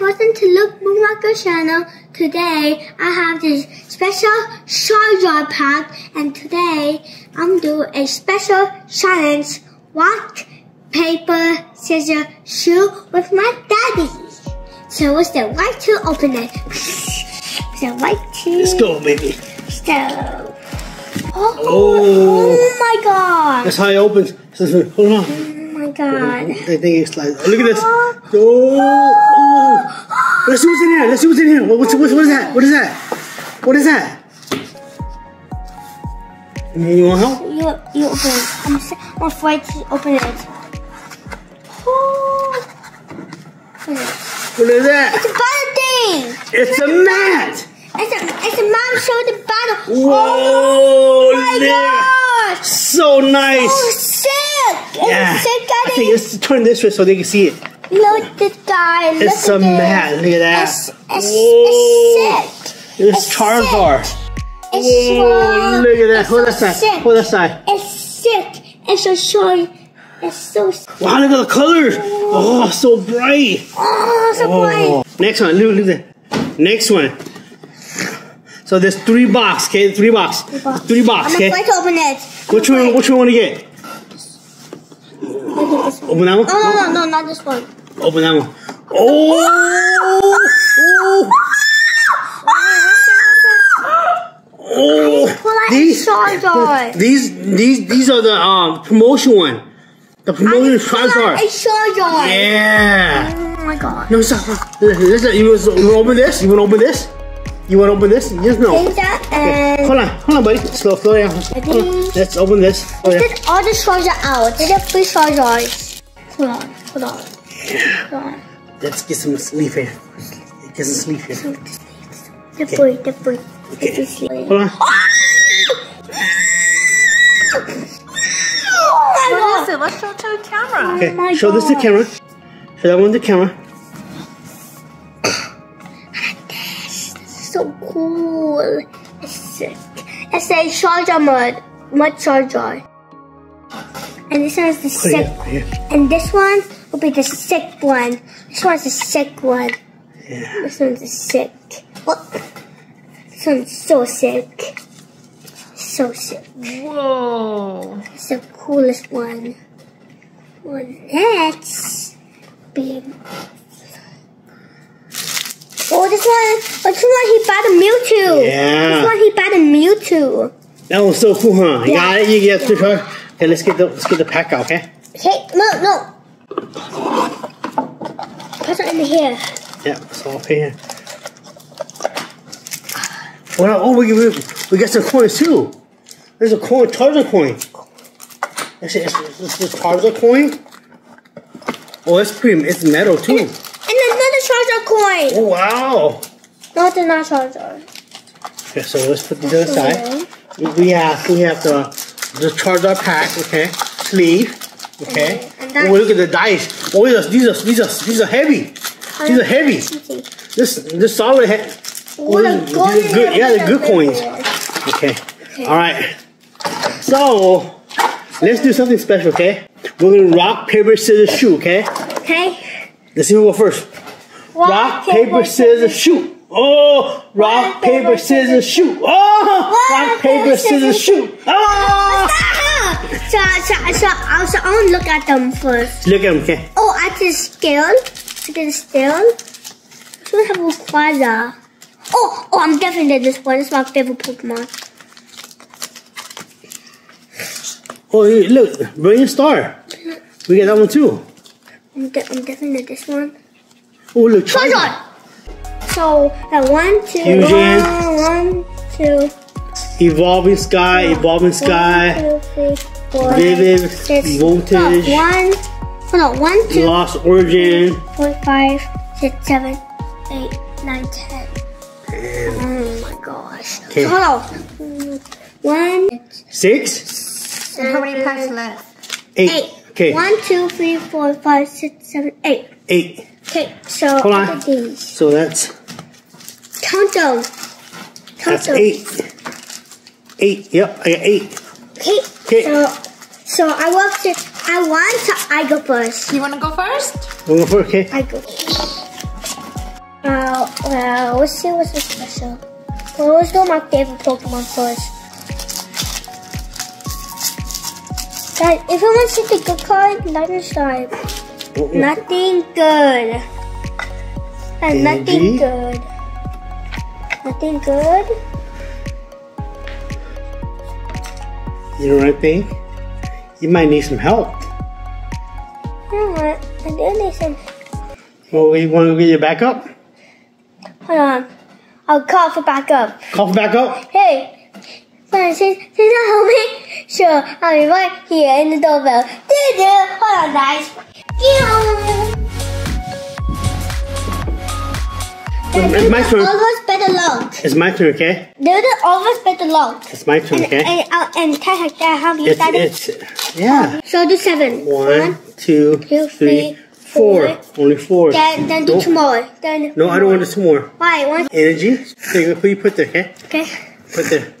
welcome to Luke Moonwalker channel. Today I have this special Jar pack and today I'm doing a special challenge rock, paper, scissors, shoe with my daddy. So what's the right to open it? The right to Let's go, baby. So Oh, oh. oh my god. That's how it opens. Hold on Oh god. They think it's like, look at this. Oh, oh. Let's see what's in here. Let's see what's in here. What's, what's, what is that? What is that? What is that? You want help? You, you open it. I'm, I'm afraid to open it. Oh. What is that? It's a battle thing. It's, it's a mat. It's a, it's a mom show the battle. Whoa, oh my gosh. So nice. Oh, sick. Yeah. I think let's turn this way so they can see it. Look at this guy. Look it's a mat. Look at that. It's, it's, it's sick. It's, it's Charizard. It's Whoa, look at that. Hold that side. Hold that side. It's sick. It's so short. It's so sick. Wow, look at the colors. Oh, so bright. Oh, so oh. bright. Next one. Look, look at that. Next one. So there's three box, okay? Three box. Three box, three box okay? I'm going to open it. Which one? Which one want to get? Open that one. Oh no, no, no, not this one. Open that one. Oh! Oh! oh. These, these, these, these are the um, promotion one. The promotion Charizard. A Charizard. Yeah. Oh my god. No, stop. Listen, you want to open this? You want to open this? You want to open this? Yes, no. Okay. Hold on, hold on, buddy. Slow, slow down. Let's open this. Oh, yeah. Get all the charger out. Get the free chargers. Hold on, hold on. Hold on. Let's get some sleep here. Get some sleep here. The okay. boy, the boy. Okay. Hold on. Ah! What is oh it? Let's show it to the camera. Okay, oh show God. this to the camera. Show that one to the camera. It's a charger mud, mud charger. And this one's the sick. And this one will be the sick one. This one's the sick one. Yeah. This one's the sick. Oh, this one's so sick. So sick. Whoa. It's the coolest one. Well, next, big Oh, this one, this one he bought a Mewtwo. Yeah. This one he bought a Mewtwo. That was so cool, huh? You got it? You get yeah. to Okay, let's get the let's get the pack out, okay? Okay, no, no. Put it in here. Yeah, it's all up here. Well, oh, we, we, we got some coins too. There's a coin, Charizard coin. Is it, is this Charizard coin? Oh, it's pretty, it's metal too coin. Oh, wow. Not it's not charger. Okay, so let's put these aside. We have we have the the charger pack, okay, sleeve, okay. okay oh, look at the dice. Oh, these are these are these are, these are heavy. These are heavy. This this solid. Oh, these good. Yeah, they're good coins. Okay. okay. All right. So let's do something special, okay? We're gonna rock paper scissors shoot, okay? Okay. Let's see who go first. Rock, paper, scissors, shoot. Oh, rock, paper, scissors, shoot. Oh, rock, paper, scissors, shoot. Oh. So, so, so, so, so I want to look at them first. Look at them, okay. Oh, I can scale. I can scale. We have a Quaza. Oh, oh, I'm definitely this one. This is my favorite Pokemon. Oh, look, Brilliant Star. We get that one too. I'm, de I'm definitely this one. Oh, look, Charizard. So, at one, two, Fusion. One, one, two. Evolving Sky, four, Evolving Sky. One, two, three, four, Vivid, six, Voltage. No, one, hold on, one, two. Lost Origin. Four, five, six, seven, eight, nine, ten. Oh my gosh. Okay. So, hold on. One, six. And how many packs left? Eight. Eight. Okay. One, two, three, four, five, six, seven, eight. Eight. Okay, so Hold on. These. So that's count them. Count that's them. eight. Eight. Yep, I got eight. Okay. Okay. So, so I want to. I want to. I go first. You want to go first? You go first. Okay. I go. Uh, well, let's see what's so special. Well, let's do my favorite Pokemon first. Guys, if you want to see the good card, let me start. Nothing good. Uh, and nothing good. Nothing good. You know what I think? You might need some help. You know what? I do need some. Well, you want to get your back up? Hold on. I'll call for backup. Call for back up? Hey, since I help me, sure, I'll be right here in the doorbell. Do do. Hold on, guys. It's my turn. Always better lock. It's my turn, okay? Do the always better lock. It's my turn, And, okay? and, uh, and test like that, how you It's, it's, yeah. So do seven. One, two, two, three, three, four. Only four. Then, then do No. two more. Then No, I don't want to two more. Why? One. Energy. There, who you put there, okay? Okay. Put there.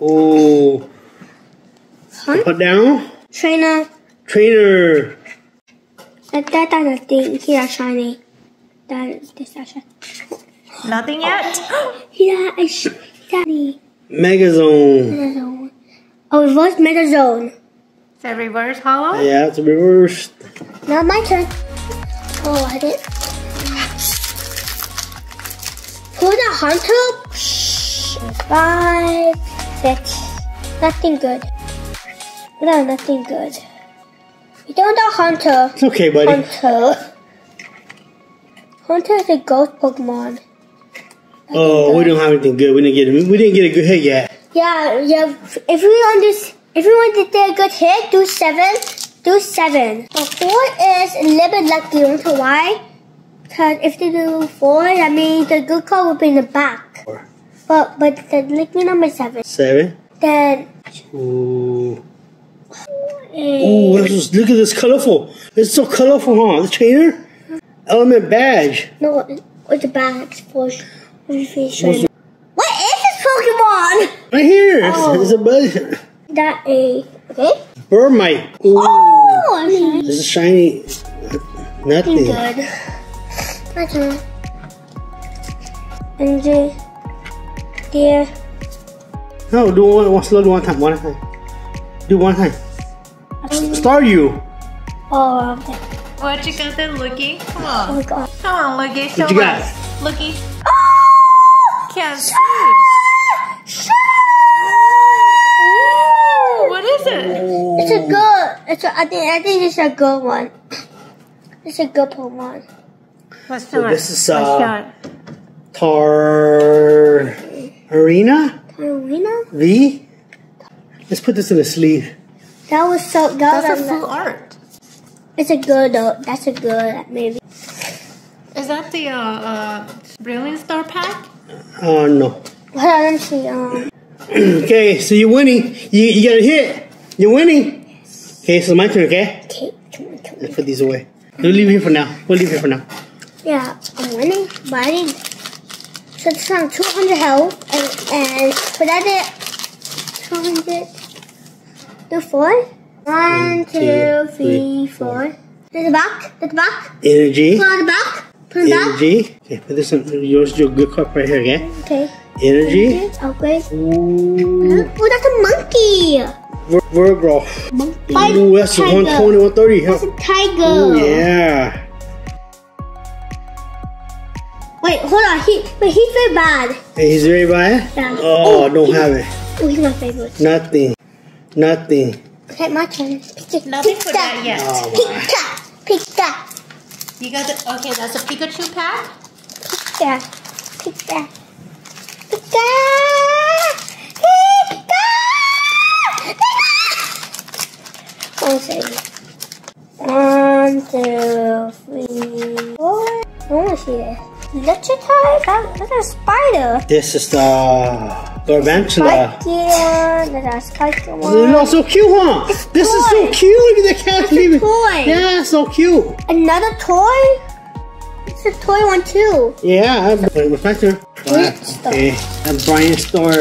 Oh. Huh? Put down. Trainer. Trainer. That, that, thing. Here, shiny. That, this, shiny. Nothing yet. yeah, is shiny. Megazone. Metazone. Oh, reverse Metazone. Is that reverse holo? Yeah, it's reversed. Now my turn. Oh, I did. For the Haunter. Five, six. Nothing good. No, nothing good. We don't know Haunter. It's okay, buddy. Haunter. Haunter is a ghost Pokemon. Oh, we don't have anything good. We didn't get a, we didn't get a good hit yet. Yeah, yeah. If we want this, if we want to get a good hit, do seven. Do seven. But four is a little bit lucky. You know why? Because if they do four, that means the good card will be in the back. Four. But but the lucky number seven. Seven. Then Ooh. Eight. Ooh, this is- look at this colorful. It's so colorful, huh? The trainer? Element badge. no, what's the badge for? What is this Pokemon? Right here. Oh. It's, Oh. it's a bud. That a okay. Burmite. Ooh. Oh, I mean, This is shiny. Nothing. good. My turn. Energy. Dear. No, do one, one slow, do one time, one time. Do one time. Start you. oh, okay. What you got there, Lookie? Come Oh on. my god. Come on, Lookie. Show What you got? us. Lookie. Oh! Can't see. Shut What is it? It's a good. It's a, I think. I think it's a good one. It's a good Pokemon. Let's So do this is, Let's uh, show it. Tar Arena Arena. V. Let's put this in the sleeve. That was so. That That's a was full art. It's a good though. That's a good maybe. Is that the uh, uh, Brilliant Star pack? Oh no. Hold on, let me see. Um. Okay, so you're winning. You, you got a hit. You're winning. Okay, so my turn, okay? Okay. Come on, come on. Let's put these away. We'll leave here for now. We'll leave here for now. Yeah, I'm winning, but I didn't. So it's on 200 health, and, and for that it, 200. Do four. One, two, three, four. There's the back. There's the back. Energy. Put on the back. Put on the back. Energy. Okay, put this in yours, your good cup right here, okay? Okay. Energy. Okay. Ooh. Oh, that's a monkey. Vir- Virgo. Monkey. Ooh, that's a tiger. 120, 130. That's a tiger. Ooh, yeah. Wait, hold on. He, but he's very bad. Hey, he's very bad? Yeah. Oh, Oh, don't he- have it. Oh, he's my favorite. Nothing. Nothing. Okay, my turn. Pick Nothing for that yet. Oh, Pick my. that. You got the okay. That's a Pikachu pack. Pick that. Pick that. Pick that. Pick that. Pick that. One second. One, two, three, four. I want to see this. Electrotide? That, that's a spider. This is the Galvantula. Spiky one. That's a one. not so cute, huh? This is so cute. Look at the cat. It's a toy. Yeah, so cute. Another toy? It's a toy one too. Yeah, wait, what's my turn? Brian Star. Okay, and Brian Store.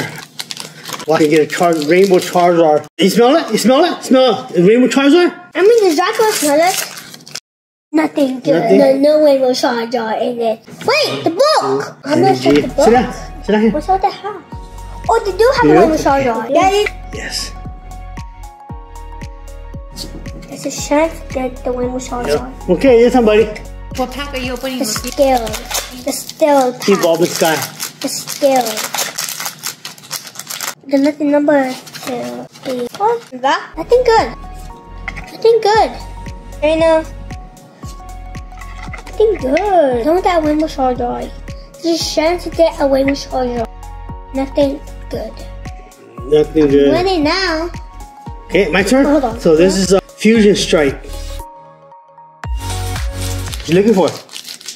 Well, I can get a char- rainbow Charizard. You smell it? You smell it? Smell it? A rainbow Charizard? I mean, the Draco smell it. Nothing good. Nothing? No, no rainbow Charizard in it. Wait, the book. Uh, I'm gonna check the Sit book. down. Sit down here. What's all the house? Oh, they do have a Yep. rainbow Charizard. That is. Yes. There's a chance that the rainbow Charizard. Okay, this somebody. What pack are you opening? The Lucky? skill. The skill Keep pack. all the sky. The skill. The lucky number to be. Oh, that? Nothing good. Nothing good. I know. Nothing good. Don't that rainbow Charizard. There's a chance to get a rainbow Charizard. Nothing good. Nothing good. Winning now. Okay, my turn. Hold on. So this is a fusion strike. What you looking for?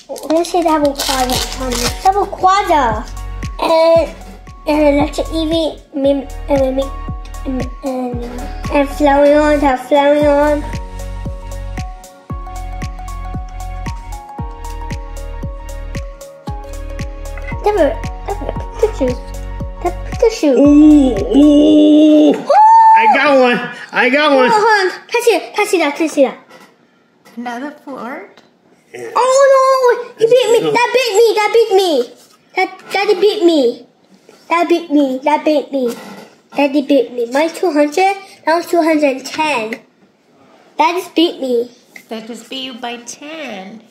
I'm gonna say double quadra. Um, double quadra. And and electric mim, and mimic, and and, uh, and Flareon, have Flareon. Never, never Pikachu. That Pikachu. Ooh, ooh. I got one. I got Hold on, one. hold on. Can I see it? Can I see that? Can I see that? Another fort? Oh no! He beat me! That beat me! That beat me! That daddy beat me! That beat me! That beat me! Daddy beat me. My 200, that was 210. That just beat me. That just beat you by 10.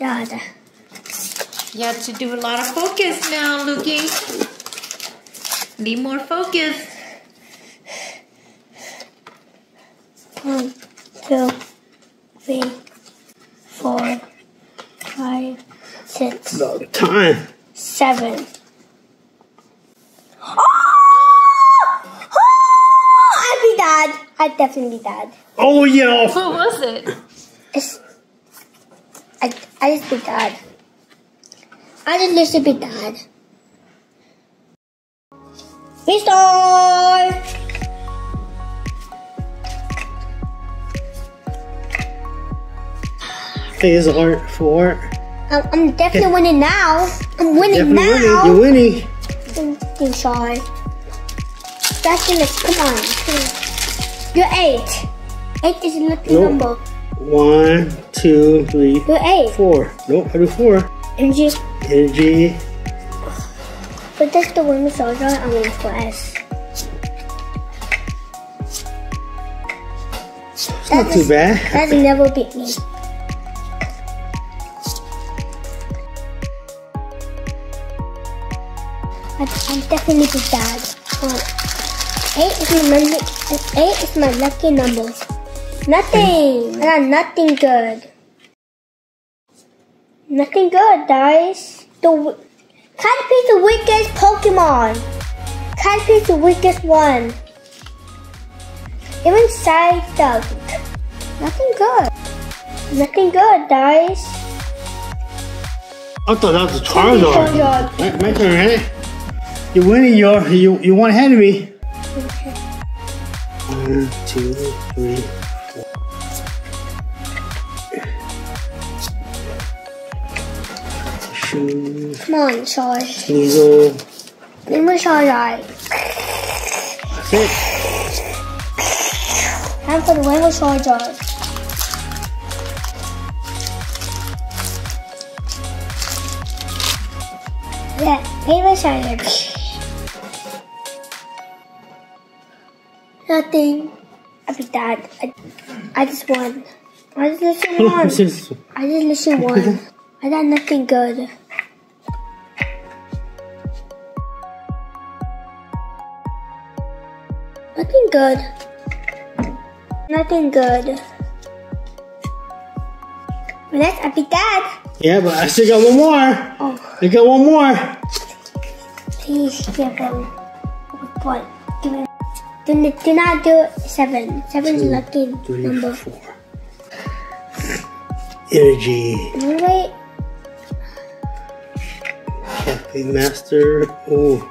Yeah, that- You have to do a lot of focus now, Lukey. Need more focus. One, two, three, four, five, six, About time. seven. Oh! Oh! I'd be dad. I'd definitely be dad. Oh yeah. What was it? It's, I, I just be dad. I just used to be dad. Restart! Okay, this is a heart for heart. I'm, I'm definitely winning now. I'm winning Definitely now. winning. You're winning. I'm shy. That's. Come on. Come on. You're eight. Eight is a lucky Nope. number. One, two, three, You're eight. four. Nope, I do four. Energy. Energy. But that's the winner soldier. I'm winning for S. It's not too bad. That's never beat me. I, I'm definitely the dad. Eight is my number. Eight is my lucky number. Nothing. I got ah, nothing good. Nothing good, guys. The Caterpie's the weakest Pokemon. Caterpie's the weakest one. Even Psyduck. Nothing good. Nothing good, guys. I thought that was a Charizard. Charizard. My, my turn, right? You're winning. You're you you of me. One, two, three, four. Shoe, Come on, Charizard. Sneasel. Give me Charizard. That's it. Time for the Rainbow Charizard. Yeah, Rainbow Charizard. Nothing. I be dad. I, I just won. I just listen one. I just listen one. I got nothing good. Nothing good. Nothing good. Well, that's a big dad. Yeah, but I still got one more. Oh, I got one more. please give him one. Give me. Do, do not do seven. Seven is lucky Three, number. four. Energy. Wait. Cafe Master. Oh,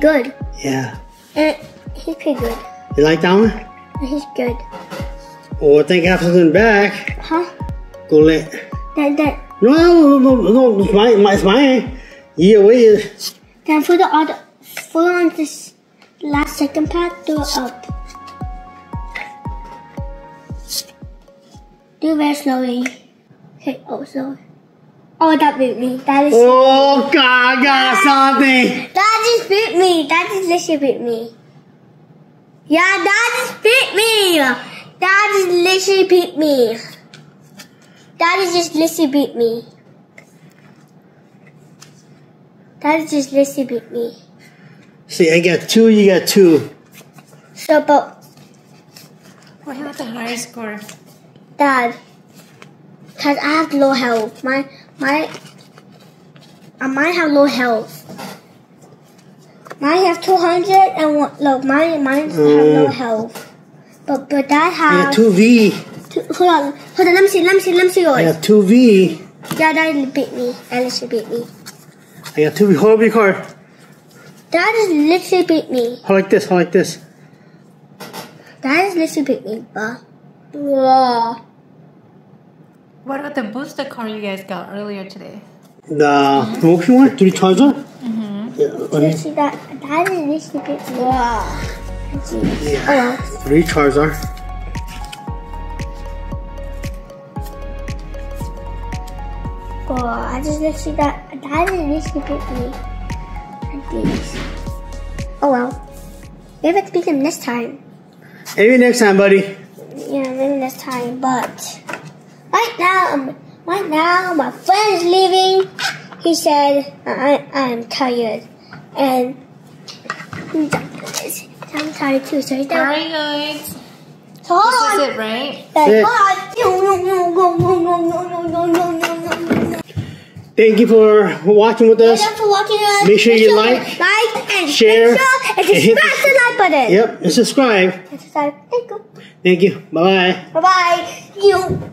pretty good. yeah. Uh, he's pretty good. You like that one? He's good. Oh, I think I have something back. Huh? Go let. That that. No, no, no, no, it's mine. my- It's mine. Yeah, wait. Then for the other, for on this last second part, do it up. Do very slowly. Okay, oh, slowly. Oh, that beat me. That is. Oh, God, got something. That just beat me. That just literally beat me. Yeah, that just beat me. That just literally beat me. That is just literally beat me. That just literally beat me. See, I got two, you got two. So, but What about the higher score? Dad, cause I have low health. My my, I might have low health. Mine have two hundred and one. Look, mine mine have low Mm. health. But but Dad has... have. got two V. Two, hold on, hold on. Let me see. Let me see. Let me see I yours. got two V. Yeah, Dad beat me. Dad literally beat me. I got two V. Hold up your card. Dad just literally beat me. Hold like this, hold like this. Dad just literally beat me. But whoa. What about the booster card you guys got earlier today? The promotion one? Three charger? Mm-hmm. See that? Just literally beat me. Wow. Oh yeah. well. Three charger. Oh, I just literally got. Dad just literally beat me. Like these. Oh well. Maybe I can beat him this time. Maybe next time, buddy. Yeah, maybe next time. But right now, right now, my friend is leaving. He said I I'm tired, and I'm tired too. So he's down. Alright guys. So hold This on. is it, right? Like, Sit. hold on. Thank you for watching with us. Thank you for watching us. Make sure you like, like, and share, and and hit smash the like button. Yep, and subscribe. And subscribe. Thank you. Thank you. Bye bye. Bye bye. You.